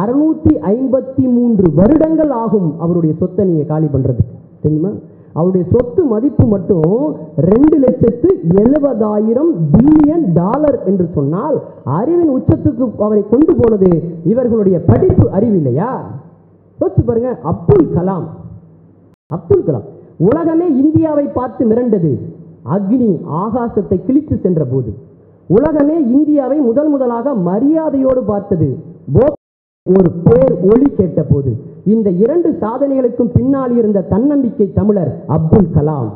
அறுநூத்தி ஐம்பத்தி மூன்று வருடங்கள் ஆகும் அவருடைய சொத்தை நீங்க காலி பண்ணுறதுக்கு தெரியுமா? அவருடைய சொத்து மதிப்பு மட்டும் ரெண்டு லட்சத்து எழுபதாயிரம் பில்லியன் டாலர் என்று சொன்னால் அறிவின் உச்சத்துக்கு அவரை கொண்டு போனது இவர்களுடைய படிப்பு அறிவு இல்லையா? யோசிச்சு பாருங்க அப்துல் கலாம். அப்துல் கலாம். உலகமே இந்தியாவை பார்த்து மிரண்டது. அக்னி ஆகாசத்தை கிழித்து சென்ற போது உலகமே இந்தியாவை முதல் முதலாக மரியாதையோடு பார்த்தது. போ- ஒரு பேர் ஒளி கேட்ட போது இந்த இரண்டு சாதனைகளுக்கும் பின்னால் இருந்த தன்னம்பிக்கை தமிழர் அப்துல் கலாம்.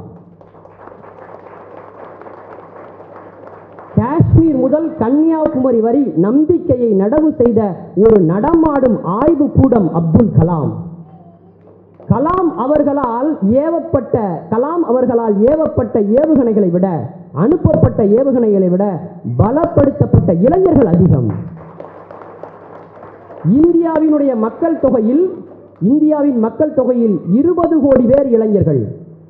காஷ்மீர் முதல் கன்னியாகுமரி வரை நம்பிக்கையை நடவு செய்த ஒரு நடமாடும் ஆய்வு கூடம் அப்துல் கலாம். கலாம் அவர்களால் ஏவப்பட்ட கலாம் அவர்களால் ஏவப்பட்ட ஏவுகணைகளை விட அனுப்பப்பட்ட ஏவுகணைகளை விட பலப்படுத்தப்பட்ட இளைஞர்கள் அதிகம். இந்தியாவினுடைய மக்கள் தொகையில் இந்தியாவின் மக்கள் தொகையில் இருபது கோடி பேர் இளைஞர்கள்.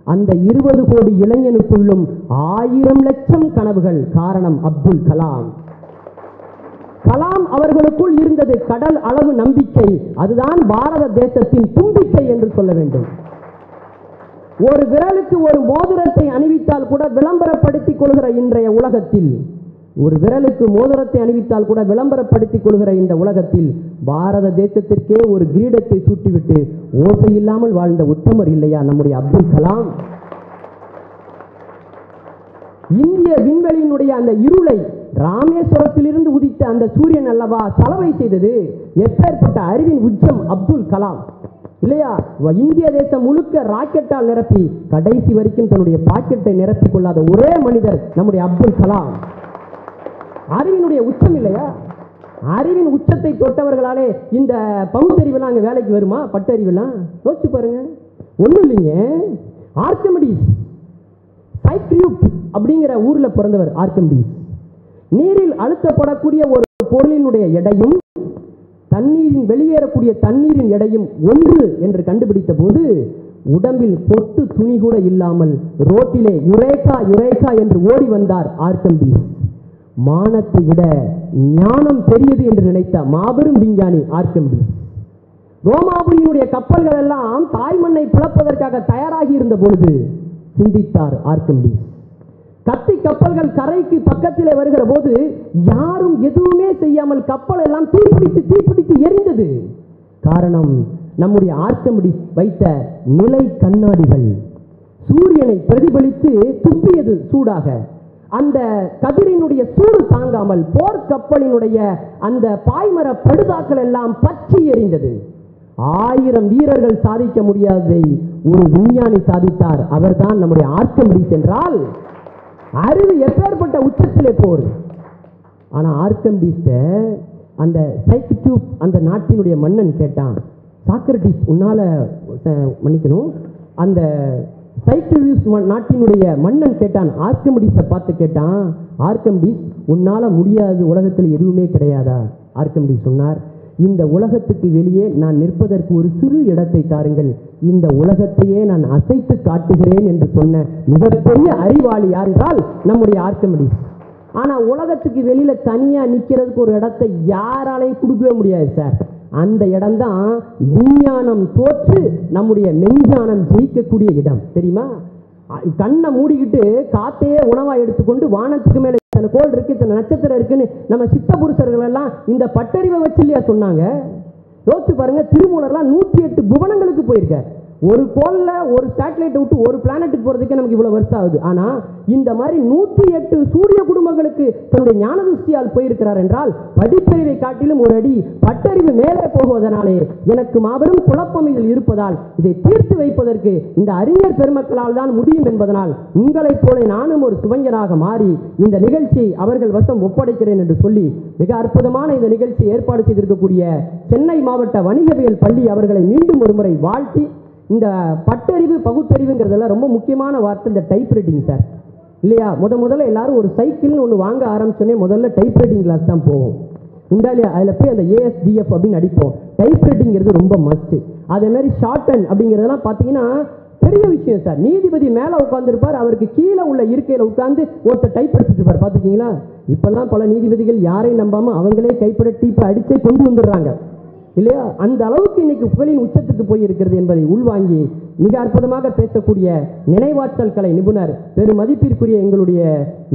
அந்த இருபது கோடி இளைஞனுக்குள்ளும் ஆயிரம் லட்சம் கனவுகள். காரணம் அப்துல் கலாம். கலாம் அவர்களுக்குள் இருந்தது கடல் அளவு நம்பிக்கை. அதுதான் பாரத தேசத்தின் தும்பிக்கை என்று சொல்ல வேண்டும். ஒரு விரலுக்கு ஒரு மோதிரத்தை அணிவித்தால் கூட விளம்பரப்படுத்திக் கொள்கிற இன்றைய உலகத்தில் ஒரு விரலுக்கு மோதிரத்தை அணிவித்தால் கூட விளம்பரப்படுத்திக் கொள்கிற இந்த உலகத்தில் பாரத தேசத்திற்கே ஒரு கிரீடத்தை சூட்டிவிட்டு ஓசை இல்லாமல் வாழ்ந்த உத்தமர் இல்லையா நம்முடைய அப்துல் கலாம்? இந்திய விண்வெளியினுடைய அந்த இருளை ராமேஸ்வரத்திலிருந்து உதித்த அந்த சூரியன் அல்லவா சலவை செய்தது? எப்பேற்பட்ட அறிவின் உச்சம் அப்துல் கலாம். இல்லையா? வ- இந்திய தேசம் முழுக்க ராக்கெட்டால் நிரப்பி கடைசி வரைக்கும் தன்னுடைய பாக்கெட்டை நிரப்பிக் கொள்ளாத ஒரே மனிதர் நம்முடைய அப்துல் கலாம். அறிவினுடைய உச்சம் இல்லையா? அறிவின் உச்சத்தை தொட்டவர்களாலே இந்த பகுத்தறிவுலாம் அங்கே வேலைக்கு வருமா? பட்டறிவுலாம் யோசிச்சு பாருங்க. ஒன்றும் இல்லைங்க. ஆர்கமடிஸ் சைக்ரியூப் அப்படிங்கிற ஊரில் பிறந்தவர் ஆர்கமடிஸ். நீரில் அழுத்தப்படக்கூடிய ஒரு பொருளினுடைய எடையும் தண்ணீரின் வெளியேறக்கூடிய தண்ணீரின் எடையும் ஒன்று என்று கண்டுபிடித்த போது உடம்பில் பொட்டு துணி கூட இல்லாமல் ரோட்டிலே யுரேகா யுரேகா என்று ஓடி வந்தார் ஆர்கம்பி மானத்தை விட ஞானம் பெரியது என்று நினைத்த மாபெரும் விஞ்ஞானி ஆர்கம்பி ரோமாபுரியினுடைய கப்பல்கள் எல்லாம் தாய்மண்ணை பிளப்பதற்காக தயாராகி இருந்த பொழுது சிந்தித்தார் ஆர்கம்பி கத்தி கப்பல்கள் கரைக்கு பக்கத்திலே வருகிற போது யாரும் எதுவுமே செய்யாமல் கப்பல் எல்லாம் தீப்பிடித்து தீப்பிடித்து எரிந்தது. காரணம் நம்முடைய ஆர்கமிடிஸ் வைத்த நிலை கண்ணாடிகள். சூரியனை பிரதிபலித்து துப்பியது சூடாக. அந்த கதிரினுடைய சூடு தாங்காமல் போர்க்கப்பலினுடைய அந்த பாய்மர படுதாக்கள் எல்லாம் பற்றி எறிந்தது ஆயிரம் வீரர்கள் சாதிக்க முடியாததை ஒரு விஞ்ஞானி சாதித்தார். அவர்தான் நம்முடைய ஆர்கமிடிஸ் என்றால் அறிவு எப்பேற்பட்ட உச்சத்திலே போர் ஆனா ஆர்கமிடிஸ்ட அந்த சைக்கு டியூப் அந்த நாட்டினுடைய மன்னன் கேட்டான் சாக்ரட்டிஸ் உன்னால மன்னிக்கணும். அந்த சைக்கிளிஸ் நாட்டினுடைய மன்னன் கேட்டான் ஆர்கமிடிஸை பார்த்து கேட்டான் ஆர்கமிடிஸ் உன்னால முடியாது உலகத்தில் எதுவுமே கிடையாதா? ஆர்கமிடிஸ் சொன்னார் இந்த உலகத்துக்கு வெளியே நான் நிற்பதற்கு ஒரு சிறு இடத்தை தாருங்கள். இந்த உலகத்தையே நான் அசைத்து காட்டுகிறேன் என்று சொன்ன மிகப்பெரிய அறிவாளி யார் என்றால் நம்முடைய ஆர்கமிடிஸ் ஆனால் உலகத்துக்கு வெளியில தனியா நிக்கிறதுக்கு ஒரு இடத்தை யாராலையும் கொடுக்கவே முடியாது சார். அந்த இடம்தான் விஞ்ஞானம் தோற்று நம்முடைய மெஞ்ஞானம் ஜெயிக்கக்கூடிய இடம். தெரியுமா? கண்ணை மூடிக்கிட்டு காத்தையே உணவா எடுத்துக்கொண்டு வானத்துக்கு மேல இத்தனை கோள் இருக்கு இத்தனை நட்சத்திரம் இருக்குன்னு நம்ம சித்த புருஷர்கள் எல்லாம் இந்த பட்டறிவை வச்சு இல்லையா சொன்னாங்க? யோசிச்சு பாருங்க திருமூலர்லாம் நூத்தி எட்டு புவனங்களுக்கு போயிருக்கார். ஒரு கோள்ல ஒரு சேட்டலைட்டை விட்டு ஒரு பிளானட்டுக்கு போகிறதுக்கே நமக்கு இவ்வளோ வருஷம் ஆகுது. ஆனால் இந்த மாதிரி நூற்றி எட்டு சூரிய குடும்பங்களுக்கு தன்னுடைய ஞான திருஷ்டியால் போயிருக்கிறார் என்றால் படிப்பறிவை காட்டிலும் ஒரு அடி பட்டறிவு மேலே போகுவதனாலே எனக்கு மாபெரும் குழப்பம் இதில் இருப்பதால் இதை தீர்த்து வைப்பதற்கு இந்த அறிஞர் பெருமக்களால் தான் முடியும் என்பதனால் உங்களைப் போல நானும் ஒரு சுவஞ்சனாக மாறி இந்த நிகழ்ச்சியை அவர்கள் வசம் ஒப்படைக்கிறேன் என்று சொல்லி மிக அற்புதமான இந்த நிகழ்ச்சி ஏற்பாடு செய்திருக்கக்கூடிய சென்னை மாவட்ட வணிகவியல் பள்ளி அவர்களை மீண்டும் ஒருமுறை வாழ்த்தி இந்த பட்டறிவு பகுத்தறிவுங்கிறதெல்லாம் ரொம்ப முக்கியமான வார்த்தை இந்த டைப் ரைட்டிங் சார் இல்லையா? முத முதல்ல எல்லாரும் ஒரு சைக்கிள்னு ஒன்று வாங்க ஆரம்பிச்சோன்னே முதல்ல டைப் ரைட்டிங் கிளாஸ் தான் போவோம். உண்டா இல்லையா? அதில் போய் அந்த ஏஎஸ்டிஎஃப் அப்படின்னு அடிப்போம். டைப் ரைட்டிங்கிறது ரொம்ப மஸ்ட்டு அதே மாதிரி ஷார்டன் அப்படிங்கிறதெல்லாம் பார்த்தீங்கன்னா பெரிய விஷயம் சார் நீதிபதி மேலே உட்காந்துருப்பார் அவருக்கு கீழே உள்ள இருக்கையில் உட்காந்து ஒருத்தர் டைப் அடிச்சிட்டு இருப்பார். பார்த்துருக்கீங்களா? இப்பெல்லாம் பல நீதிபதிகள் யாரையும் நம்பாமல் அவங்களே கைப்பட டீப்பை அடித்தே கொண்டு வந்துடுறாங்க. இல்லையா? அந்த அளவுக்கு இன்னைக்கு புகழின் உச்சத்துக்கு போயிருக்கிறது என்பதை உள்வாங்கி மிக அற்புதமாக பேசக்கூடிய நினைவாற்றல் கலை நிபுணர் பெரும் மதிப்பிற்குரிய எங்களுடைய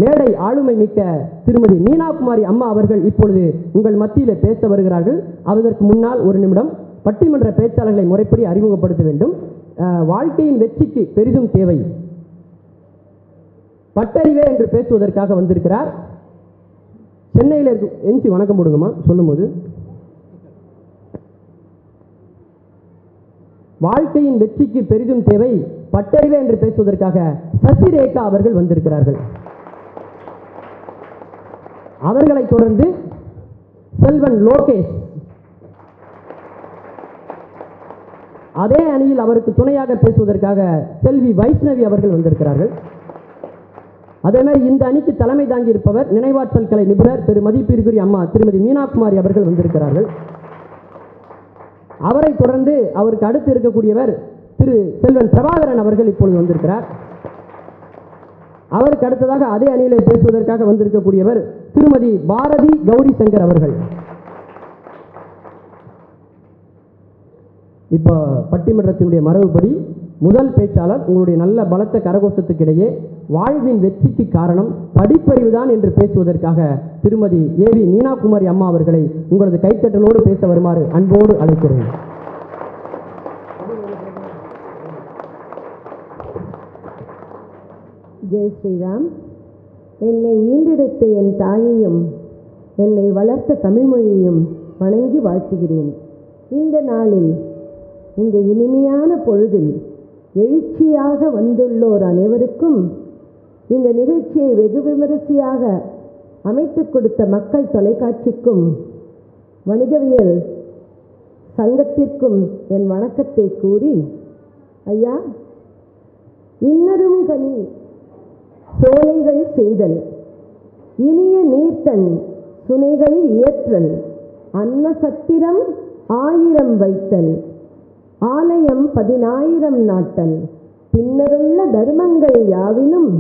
மேடை ஆளுமை மிக்க திருமதி மீனாகுமாரி அம்மா அவர்கள் இப்பொழுது உங்கள் மத்தியில் பேச வருகிறார்கள். அதற்கு முன்னால் ஒரு நிமிடம் பட்டிமன்ற பேச்சாளர்களை முறைப்படி அறிமுகப்படுத்த வேண்டும். வாழ்க்கையின் வெற்றிக்கு பெரிதும் தேவை. பட்டறிவே என்று பேசுவதற்காக வந்திருக்கிறார். சென்னையில் இருக்கு எஞ்சி வணக்கம் போடுங்கம்மா. சொல்லும்போது வாழ்க்கையின் வெற்றிக்கு பெரிதும் தேவை பட்டறிவே என்று பேசுவதற்காக சசிரேகா அவர்கள் வந்திருக்கிறார்கள். அவர்களை தொடர்ந்து செல்வன் லோகேஷ். அதே அணியில் அவருக்கு துணையாக பேசுவதற்காக செல்வி வைஷ்ணவி அவர்கள் வந்திருக்கிறார்கள். அதே மாதிரி இந்த அணிக்கு தலைமை தாங்கி இருப்பவர் நினைவாற்றல் கலை நிபுணர் திரு மதிப்பீர்குரி அம்மா திருமதி மீனாகுமாரி அவர்கள் வந்திருக்கிறார்கள். அவரை தொடர்ந்து அவருக்கு அடுத்து இருக்கக்கூடியவர் திரு செல்வன் பிரபாகரன் அவர்கள் இப்பொழுது வந்திருக்கிறார். அவருக்கு அடுத்ததாக அதே அணியிலே பேசுவதற்காக வந்திருக்கக்கூடியவர் திருமதி பாரதி கௌரி சங்கர் அவர்கள். இப்போ பட்டிமன்றத்தினுடைய மரபுப்படி முதல் பேச்சாளர் உங்களுடைய நல்ல பலத்த கரகோஷத்துக்கிடையே வாழ்வின் வெற்றிக்கு காரணம் படிப்பறிவு தான் என்று பேசுவதற்காக திருமதி ஏவி மீனாகுமாரி அம்மா அவர்களை உங்களது கைத்தட்டலோடு பேச வருமாறு அன்போடு அழைக்கிறேன். ஜெய் ஸ்ரீராம். என்னை ஈண்டெடுத்த என் தாயையும் என்னை வளர்த்த தமிழ்மொழியையும் வணங்கி வாழ்த்துகிறேன். இந்த நாளில் இந்த இனிமையான பொழுதில் எழுச்சியாக வந்துள்ளோர் அனைவருக்கும் இந்த நிகழ்ச்சியை வெகு விமரிசையாக அமைத்துக் கொடுத்த மக்கள் தொலைக்காட்சிக்கும் வணிகவியல் சங்கத்திற்கும் என் வணக்கத்தை கூறி ஐயா இன்னரும் கனி சோலைகள் செய்தல் இனிய நீர்த்தன் சுனைகள் இயற்றல் அன்ன சத்திரம் ஆயிரம் வைத்தல் ஆலயம் பதினாயிரம் நாட்டல் பின்னருள்ள தர்மங்கள் யாவினும்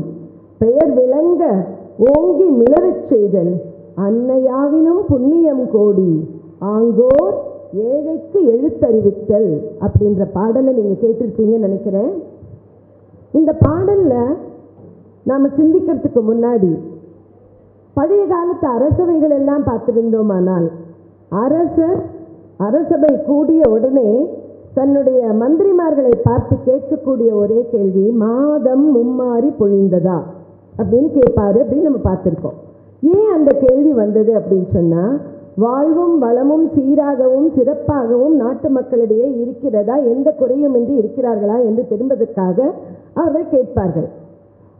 பெயர் விளங்க ஓங்கி மிளரச் செய்தல். அன்னையாவினும் புண்ணியம் கோடி. ஆங்கோர் ஏழைக்கு எழுத்தறிவித்தல் அப்படின்ற பாடலை நீங்கள் கேட்டிருப்பீங்கன்னு நினைக்கிறேன். இந்த பாடலில் நாம் சிந்திக்கிறதுக்கு முன்னாடி பழைய காலத்து அரசவைகள் எல்லாம் பார்த்துருந்தோமானால் அரசர் அரசபை கூடிய உடனே தன்னுடைய மந்திரிமார்களை பார்த்து கேட்கக்கூடிய ஒரே கேள்வி மாதம் மும்மாறி பொழிந்ததா? அப்படின்னு கேட்பாரு அப்படின்னு நம்ம பார்த்துருக்கோம். ஏன் அந்த கேள்வி வந்தது அப்படின்னு சொன்னால் வாழ்வும் வளமும் சீராகவும் சிறப்பாகவும் நாட்டு மக்களிடையே இருக்கிறதா எந்த குறையும் இன்றி இருக்கிறார்களா என்று தெரிவதற்காக அவர்கள் கேட்பார்கள்.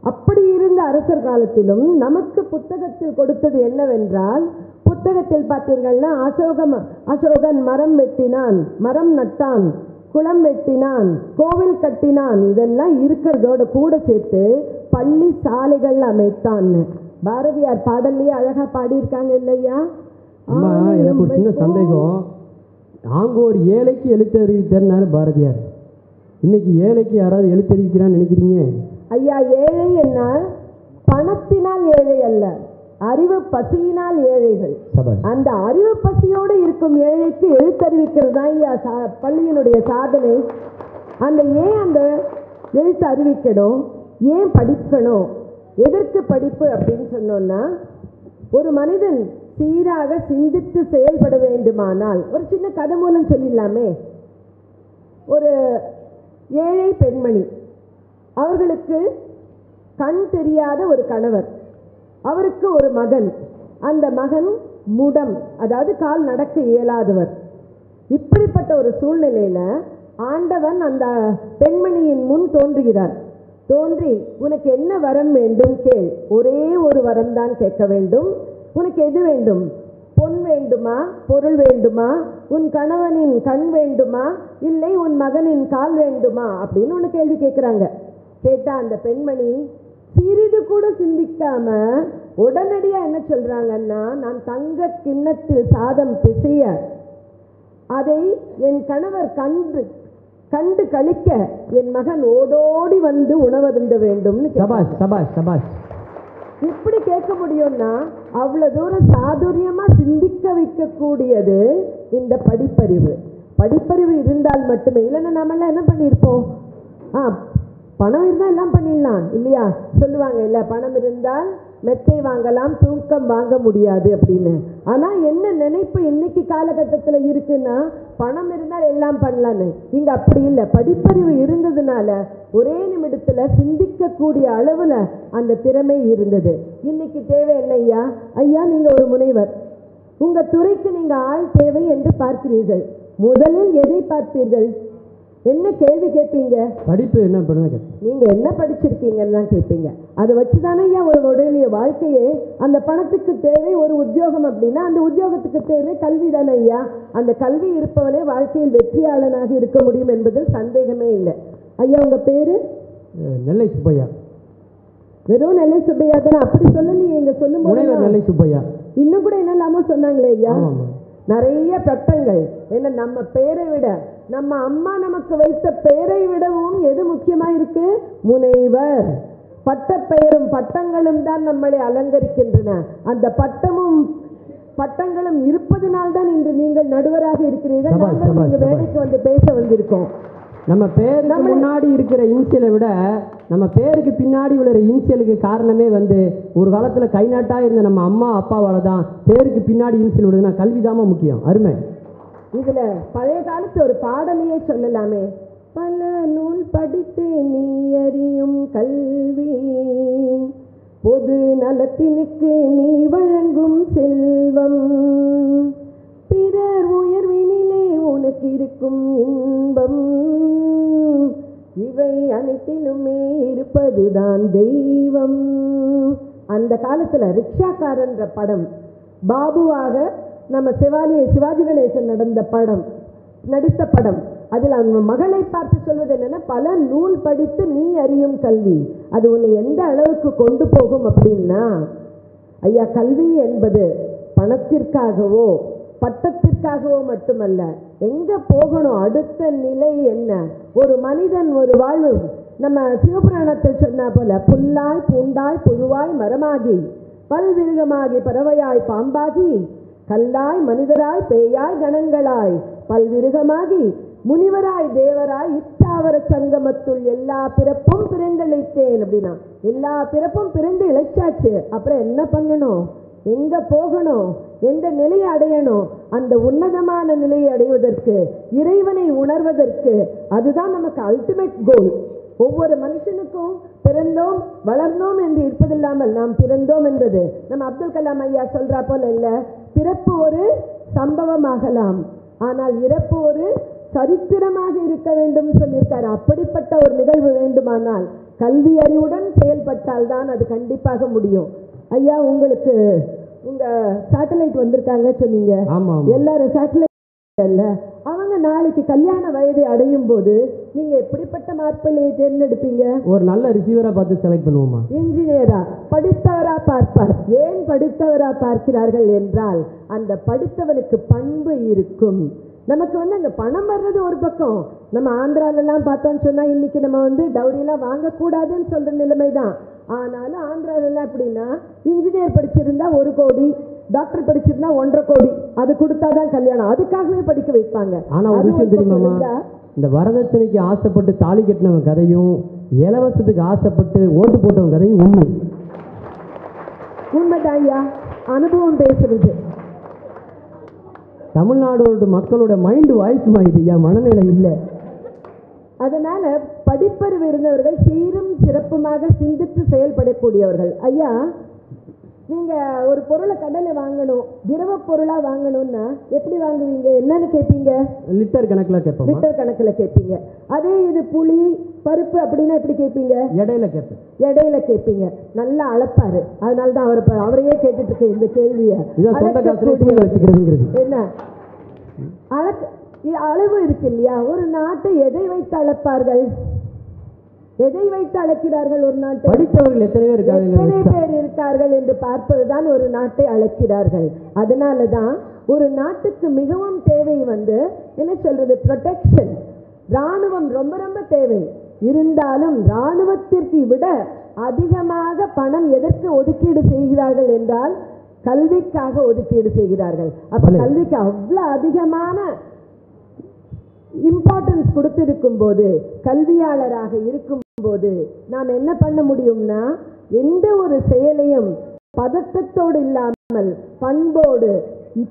அப்படி இருந்த அரசர் காலத்திலும் நமக்கு புத்தகத்தில் கொடுத்தது என்னவென்றால் புத்தகத்தில் பார்த்தீர்கள்னா அசோகம் அசோகன் மரம் வெட்டினான் மரம் நட்டான் குளம் வெட்டினான் கோவில் கட்டினான் இதெல்லாம் இருக்கிறதோட கூட சேர்த்து பள்ளி சாலைகள் அமைத்தான் பாரதியார் பாடல்லையே அழகா பாடியிருக்காங்க இல்லையா? அம்மா எனக்கு ஒரு சின்ன சந்தேகம். ஆங்கோர் ஏழைக்கு எழுத்தறிவித்தார் பாரதியார். இன்னைக்கு ஏழைக்கு யாராவது எழுத்தறிவிக்கிறான்னு நினைக்கிறீங்க? ஐயா ஏழை என்ன பணத்தினால் ஏழை அல்ல அறிவு பசியினால் ஏழைகள். அந்த அறிவு பசியோடு இருக்கும் ஏழைக்கு எழுத்தறிவிக்கிறது தான் ஐயா? சா- பள்ளியினுடைய சாதனை. அந்த ஏன் அந்த எழுத்து அறிவிக்கணும்? ஏன் படிக்கணும்? எதற்கு படிப்பு அப்படின்னு சொன்னோன்னா ஒரு மனிதன் சீராக சிந்தித்து செயல்பட வேண்டுமானால் ஒரு சின்ன கதை மூலம் சொல்லிடலாமே. ஒரு ஏழை பெண்மணி அவர்களுக்கு கண் தெரியாத ஒரு கணவர் அவருக்கு ஒரு மகன். அந்த மகன் முடம் அதாவது கால் நடக்க இயலாதவர். இப்படிப்பட்ட ஒரு சூழ்நிலையில் ஆண்டவன் அந்த பெண்மணியின் முன் தோன்றுகிறார். தோன்றி உனக்கு என்ன வரம் வேண்டும்? கேள். ஒரே ஒரு வரம் தான் கேட்க வேண்டும். உனக்கு எது வேண்டும்? பொன் வேண்டுமா? பொருள் வேண்டுமா? உன் கணவனின் கண் வேண்டுமா? இல்லை உன் மகனின் கால் வேண்டுமா? அப்படின்னு ஒன்று கேள்வி கேட்குறாங்க கேட்டா அந்த பெண்மணி சிறிது கூட சிந்திக்காம உடனடியாக என்ன சொல்றாங்கன்னா நான் தங்க கிண்ணத்தில் சாதம் பிசைய அதை என் கணவர் கண்டு கண்டு கழிக்க என் மகன் ஓடோடி வந்து உணவருந்த வேண்டும்னு கேட்டா. சபாஷ் சபாஷ் சபாஷ். எப்படி கேட்க முடியும்னா அவ்வளவு தூரம் சாதுரியமா சிந்திக்க வைக்கக்கூடியது இந்த படிப்பறிவு. படிப்பறிவு இருந்தால் மட்டுமே இல்லைன்னா நாமெல்லாம் என்ன பண்ணியிருப்போம்? ஆ பணம் இருந்தால் எல்லாம் பண்ணிடலாம் இல்லையா? சொல்லுவாங்க இல்லை பணம் இருந்தால் மெத்தை வாங்கலாம் தூக்கம் வாங்க முடியாது அப்படின்னு. ஆனா என்ன நினைப்பு இன்னைக்கு காலகட்டத்தில் இருக்குன்னா பணம் இருந்தால் எல்லாம் பண்ணலான்னு. இங்க அப்படி இல்லை. படிப்பறிவு இருந்ததுனால ஒரே நிமிடத்துல சிந்திக்கக்கூடிய அளவுல அந்த திறமை இருந்தது. இன்னைக்கு தேவை என்ன ஐயா? ஐயா நீங்க ஒரு முனைவர். உங்க துறைக்கு நீங்க ஆள் தேவை என்று பார்க்கிறீர்கள். முதலில் எதை பார்ப்பீர்கள்? என்ன கேள்வி கேட்பீங்க? படிப்பு என்ன பண்ணுங்க நீங்க என்ன படிச்சிருக்கீங்கன்னு தான் கேட்பீங்க. அதை வச்சு தானே ஐயா ஒரு உடனே வாழ்க்கையே அந்த பணத்துக்கு தேவை ஒரு உத்தியோகம் அப்படின்னா அந்த உத்தியோகத்துக்கு தேவை கல்வி தானே ஐயா. அந்த கல்வி இருப்பவனே வாழ்க்கையில் வெற்றியாளனாக இருக்க முடியும் என்பதில் சந்தேகமே இல்லை. ஐயா உங்க பேரு? நெல்லை சுப்பையா. வெறும் நெல்லை சுப்பையா தானே? அப்படி சொல்லலையே இங்க சொல்லும் நெல்லை சுப்பையா. இன்னும் கூட என்னெல்லாமோ சொன்னாங்களே ஐயா. நிறைய பட்டங்கள் என்ன நம்ம பெயரை விட நம்ம அம்மா நமக்கு வைத்த பெயரை விடவும் எது முக்கியமா இருக்கு? முனைவர். பட்டப்பெயரும் பட்டங்களும் தான் நம்மளை அலங்கரிக்கின்றன. அந்த பட்டமும் பட்டங்களும் இருப்பதனால் தான் இன்று நீங்கள் நடுவராக இருக்கிறீர்கள். நாங்கள் இங்கு. வேலைக்கு வந்து பேச வந்திருக்கோம். நம்ம பேருக்கு முன்னாடி இருக்கிற இன்சியலை விட நம்ம பேருக்கு பின்னாடி விழுற இன்சியலுக்கு காரணமே வந்து ஒரு காலத்தில் கை நாட்டா இருந்த நம்ம அம்மா அப்பாவால தான் பேருக்கு பின்னாடி இன்சியல் விடுதுன்னா கல்வி முக்கியம். அருமை. இதுல பழைய காலத்து ஒரு பாடலையே சொல்லலாமே. பல நூல் படித்து நீ அறியும் கல்வி. பொது நலத்தினுக்கு நீ வழங்கும் செல்வம். பிறர் உயர்வினிலே உனக்கு இருக்கும் இன்பம் இவை அனைத்திலுமே இருப்பதுதான் தெய்வம். அந்த காலத்துல ரிக்ஷாக்காரன்ற படம் பாபுவாக நம்ம சிவாலி சிவாஜி கணேசன் நடந்த படம் நடித்த படம் அதில் அவன் மகளை பார்த்து சொல்வது என்னன்னா பல நூல் படித்து நீ அறியும் கல்வி. அது உன்னை எந்த அளவுக்கு கொண்டு போகும் அப்படின்னா ஐயா கல்வி என்பது பணத்திற்காகவோ பட்டத்திற்காகவோ மட்டுமல்ல எங்க போகணும் அடுத்த நிலை என்ன? ஒரு மனிதன் ஒரு வாழ்வு. நம்ம சிவபுராணத்தில் சொன்ன போல புல்லாய் பூண்டாய் புழுவாய் மரமாகி பல்விருகமாகி பறவையாய் பாம்பாகி கல்லாய் மனிதராய் பேயாய் கணங்களாய் பல்விருகமாகி முனிவராய் தேவராய் இத்தாவர சங்கமத்துள் எல்லா பிறப்பும் பிறந்தளித்தேன் அப்படின்னா எல்லா பிறப்பும் பிறந்து இழைச்சாச்சு. அப்புறம் என்ன பண்ணணும்? எங்க போகணும்? எந்த நிலையை அடையணும்? அந்த உன்னதமான நிலையை அடைவதற்கு இறைவனை உணர்வதற்கு அதுதான் நமக்கு அல்டிமேட் கோல் ஒவ்வொரு மனுஷனுக்கும் பிறந்தோம் வளர்ந்தோம் என்று இருப்பதில்லாமல் நாம் பிறந்தோம் என்றது நம்ம அப்துல் கலாம் ஐயா சொல்றா போல இல்ல. பிறப்பு ஒரு சம்பவமாகலாம். ஆனால் இறப்பு ஒரு சரித்திரமாக இருக்க வேண்டும் சொல்லியிருக்காரு. அப்படிப்பட்ட ஒரு நிகழ்வு வேண்டுமானால் கல்வி அறிவுடன் செயல்பட்டால் தான் அது கண்டிப்பாக முடியும். ஐயா உங்களுக்கு உங்க சேட்டலைட் வந்திருக்காங்க சொன்னீங்க. எல்லாரும் சேட்டலைட் இல்ல. அவங்க நாளைக்கு கல்யாண வயதை அடையும் போது நீங்க எப்படிப்பட்ட மாப்பிள்ளையை தேர்ந்தெடுப்பீங்க? ஒரு நல்ல ரிசீவரா பார்த்து செலக்ட் பண்ணுவோமா? இன்ஜினியரா படித்தவரா பார்ப்பார். ஏன் படித்தவரா பார்க்கிறார்கள் என்றால் அந்த படித்தவனுக்கு பண்பு இருக்கும். நமக்கு வந்து அங்க பணம் வர்றது ஒரு பக்கம். நம்ம ஆந்திரால எல்லாம் பார்த்தோம்னு சொன்னா இன்னைக்கு நம்ம வந்து டவுரியெல்லாம் வாங்கக்கூடாதுன்னு சொல்ற நிலைமை தான் ஆனாலும் ஆந்திரால எல்லாம் எப்படின்னா இன்ஜினியர் படிச்சிருந்தா ஒரு கோடி டாக்டர் படிச்சிருந்தா ஒன்றரை கோடி அது கொடுத்தாதான் கல்யாணம். அதுக்காகவே படிக்க வைப்பாங்க. ஆனா ஒரு விஷயம் தெரியுமாமா இந்த வரதட்சணைக்கு ஆசைப்பட்டு தாலி கட்டினவன் கதையும் இலவசத்துக்கு ஆசைப்பட்டு ஓட்டு போட்டவன் கதையும் உண்மை. உண்மைதான் ஐயா அனுபவம் பேசுறது. தமிழ்நாடோட மக்களோட மைண்டு வாய்ஸ் மாறிது ஐயா மனநிலை இல்லை. அதனால படிப்பறிவு இருந்தவர்கள் சீரும் சிறப்புமாக சிந்தித்து செயல்படக்கூடியவர்கள். ஐயா நீங்க ஒரு பொருளை கடையில வாங்கணும் திரவ பொருளா வாங்கணும்னா எப்படி வாங்குவீங்க? என்னன்னு கேட்பீங்க லிட்டர் கணக்குல கேட்போமா லிட்டர் கணக்குல கேட்பீங்க அதே இது புளி பருப்பு அப்படின்னா எப்படி கேட்பீங்க இடையில கேட்பேன் இடையில கேட்பீங்க நல்லா அளப்பாரு. அதனால தான் அவர் அவரையே கேட்டுட்டு இருக்கேன் இந்த கேள்வியை. என்ன? அளக்க அளவு இருக்கு இல்லையா? ஒரு நாட்டை எதை வைத்து அளப்பார்கள்? எதை வைத்து அளக்கிறார்கள் ஒரு நாட்டை? படித்தவர்கள் எத்தனை பேர் எத்தனை பேர் இருக்கார்கள் என்று பார்ப்பதுதான் ஒரு நாட்டை அழைக்கிறார்கள் அதனால தான் ஒரு நாட்டுக்கு மிகவும் தேவை வந்து என்ன சொல்றது? ப்ரொடெக்ஷன் ராணுவம் ரொம்ப ரொம்ப தேவை. இருந்தாலும் ராணுவத்திற்கு விட அதிகமாக பணம் எதற்கு ஒதுக்கீடு செய்கிறார்கள் என்றால் கல்விக்காக ஒதுக்கீடு செய்கிறார்கள். அப்ப. கல்விக்கு அவ்வளவு அதிகமான இம்பார்ட்டன்ஸ் கொடுத்திருக்கும் போது கல்வியாளராக இருக்கும் போது நாம் என்ன பண்ண முடியும்னா எந்த ஒரு செயலையும் பதட்டத்தோடு இல்லாமல் பண்போடு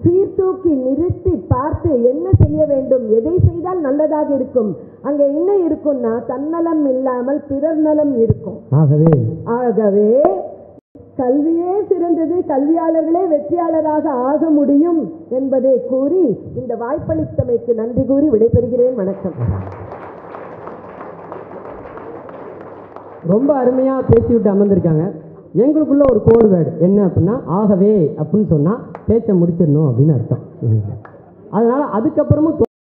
சீர்தூக்கி நிறுத்தி பார்த்து என்ன செய்ய வேண்டும் எதை செய்தால் நல்லதாக இருக்கும் அங்க என்ன இருக்கும்னா தன்னலம் இல்லாமல் பிறர் நலம் இருக்கும். ஆகவே ஆகவே கல்வியே சிறந்தது கல்வியாளர்களே வெற்றியாளராக ஆக முடியும் என்பதை கூறி இந்த வாய்ப்பளித்தமைக்கு நன்றி கூறி விடைபெறுகிறேன். வணக்கம். ரொம்ப அருமையா பேசிவிட்டு அமர்ந்திருக்காங்க. எங்களுக்குள்ள ஒரு கோடு வேர்டு. என்ன அப்படின்னா ஆகவே அப்படின்னு சொன்னா பேச்சை முடிச்சிடணும் அப்படின்னு அர்த்தம். அதனால அதுக்கப்புறமும்